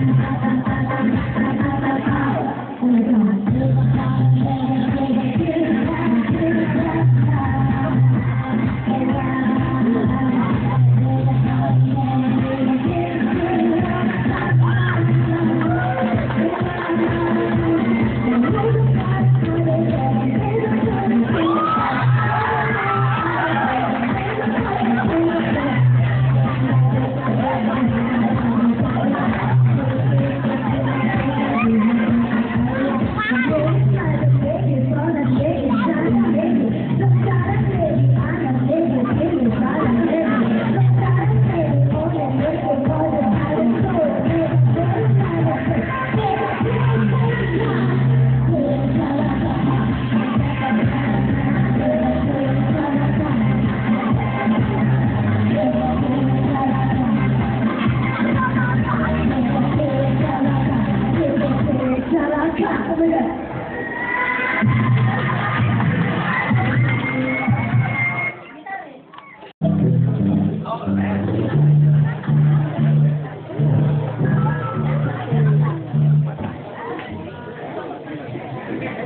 Thank you.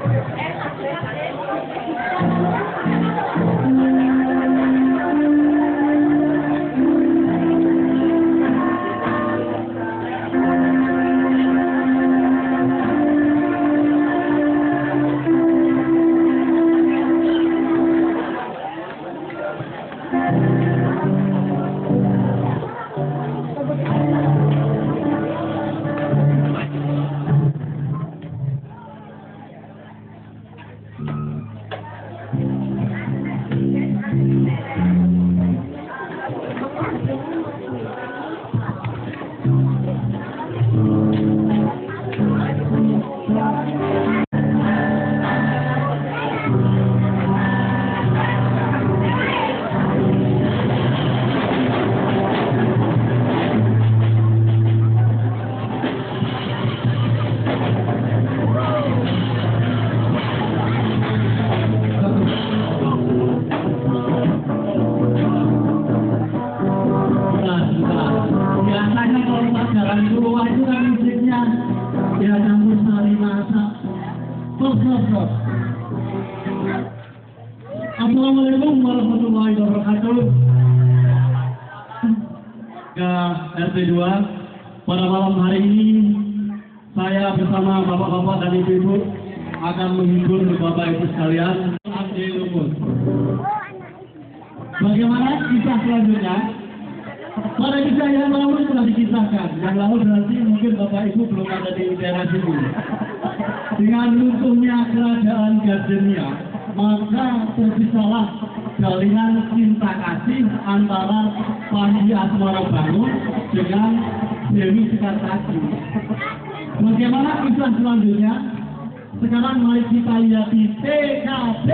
Thank you. Assalamualaikum warahmatullahi wabarakatuh. Ke RT 2 pada malam hari ini saya bersama bapak-bapak dan ibu-ibu akan menghibur bapak ibu sekalian. Bagaimana kisah selanjutnya? Pada kisah yang lalu telah dikisahkan. Yang lalu berarti mungkin Bapak Ibu belum ada di daerah sini. Dengan runtuhnya kerajaan Gardenia, maka terpisahlah jalinan cinta kasih antara Panji Asmara Bangun dengan Dewi Sekartati. Bagaimana kisah selanjutnya? Sekarang mari kita lihat di TKP.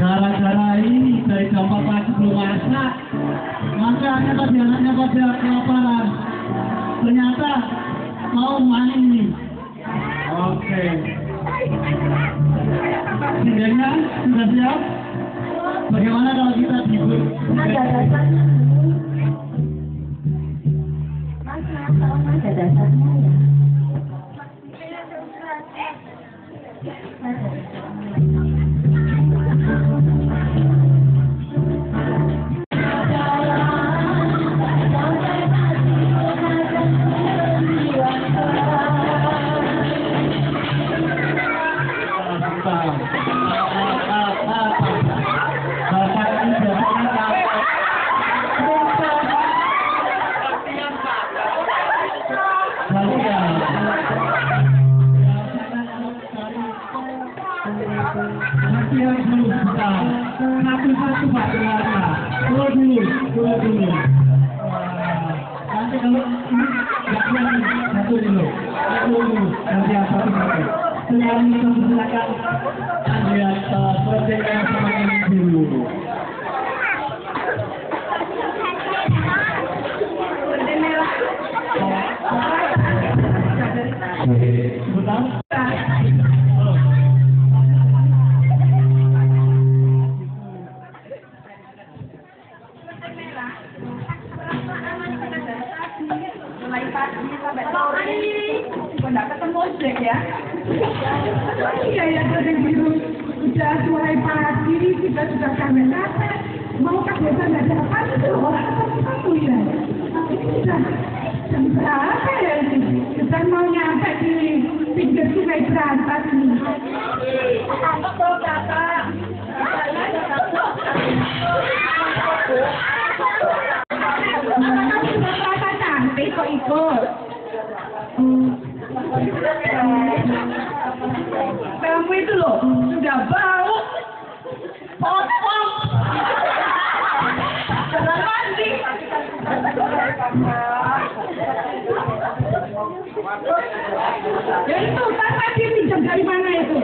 Gara-gara ini dari jam 4 pagi belum masak, makanya tadi anaknya pada kelaparan. Ternyata mau maning nih. Oke. Sidangnya sudah siap? Bagaimana kalau kita tidur? Ada dasarnya. Nanti kalau ini, nanti kalau ini, nanti kalau nanti kalau ini, nanti kalau Iya ya dari biru udah mulai pagi kita sudah sampai capek mau ke desa nggak ada apa itu orang kamu ya ini sudah jam berapa ya kita mau nyampe di pinggir sungai berantas ini kakak Kakak cantik kok Ya itu kan tadi pinjam dari mana itu?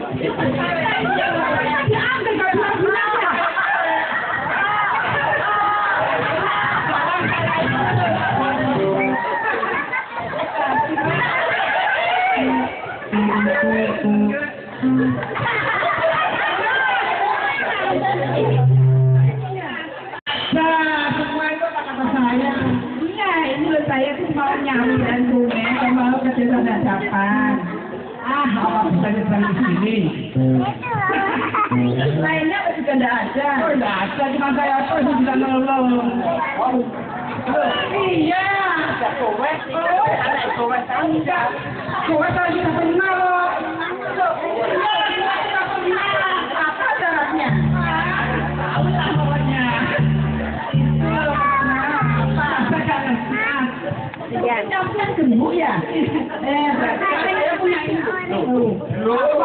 Ada. Oh, enggak ada, cuma saya yang bisa nolong. Iya. Kowe, kowe, anak kowe, enggak. Kowe tadi tidak kenal loh. Apa syaratnya? Tahu lah pokoknya. Iya. Gemuk ya? Eh, berarti saya punya itu. Apa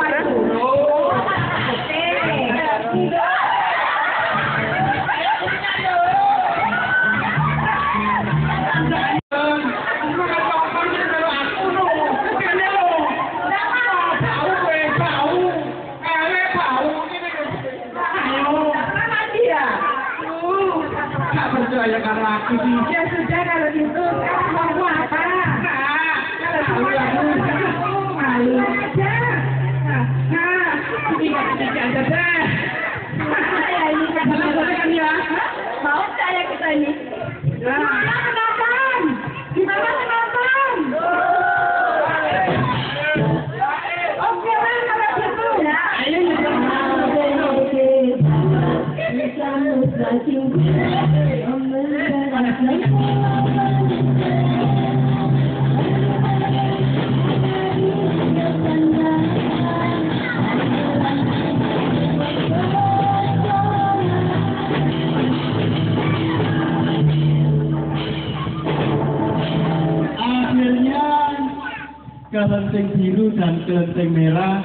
kelenteng merah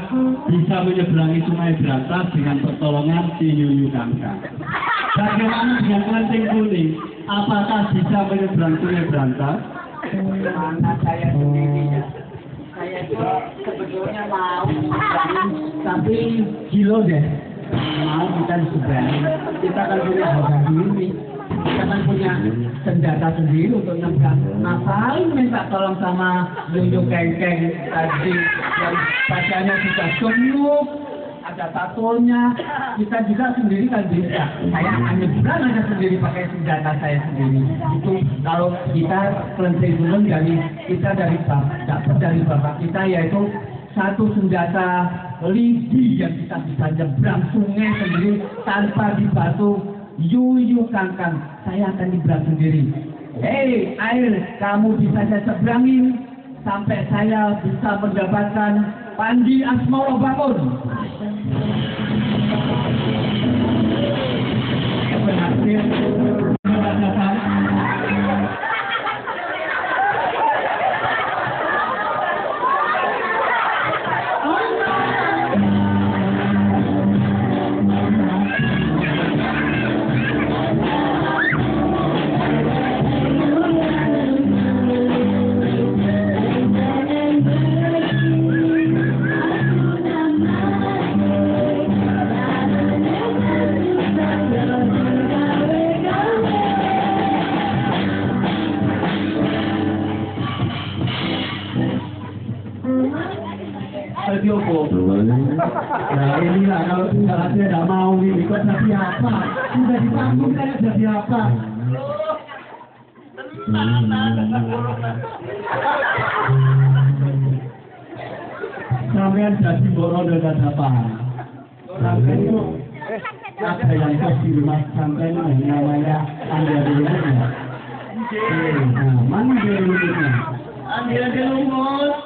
bisa menyeberangi sungai Berantas dengan pertolongan si Yuyu Kangkang. Bagaimana dengan kelenteng kuning? Apakah bisa menyeberang sungai Berantas? Mana saya sendiri ya. Saya itu sebetulnya mau tapi kilo deh. Mau kita diseberangin. Kita kan punya harga diri. Kita punya senjata sendiri untuk nyebrang. Ngapain minta tolong sama Yoyo Kengkeng tadi yang badannya sudah gemuk, ada tatonya. Kita juga sendiri kan bisa. Saya akan nyebrang aja sendiri pakai senjata saya sendiri. Itu kalau kita kelenteng dulu dari kita dari bapak, dari bapak kita yaitu satu senjata lidi yang kita bisa nyebrang sungai sendiri tanpa dibantu yuyu kangkang. Saya akan nyebrang sendiri. Hei air, kamu bisa saya seberangin sampai saya bisa mendapatkan Panji Asmoro Bangun. Berhasil kok jadi apa? Sudah dibangun kayak jadi apa? sampean jadi borodo dan apa? Sampean itu ada yang di rumah sampean namanya Anda di rumahnya. Nah, mana dia rumahnya? Andi ada lumut.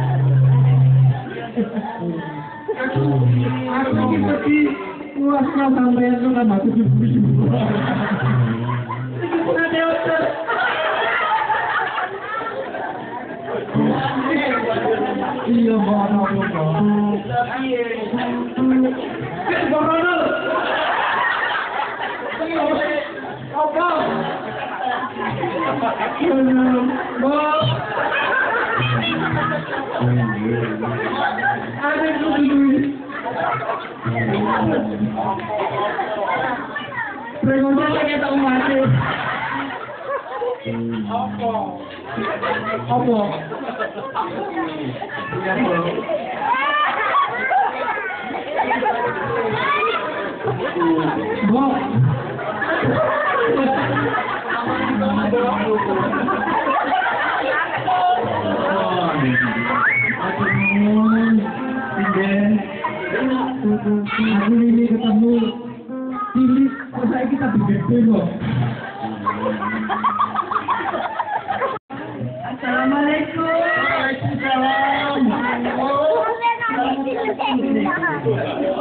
Aku ini puas kan sampean itu kan aku. Ada otak. Iya, bono? Bono. Ada Pregunta que ya tengo más. Opo. Opo. Opo.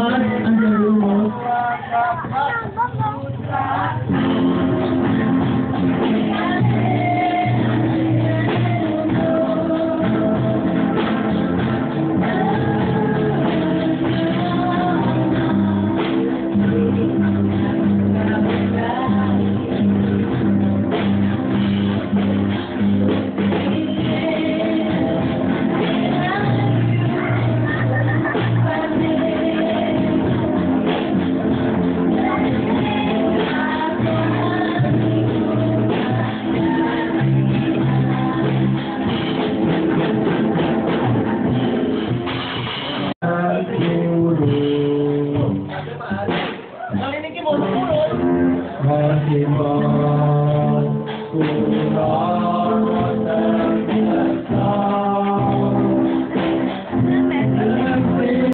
ما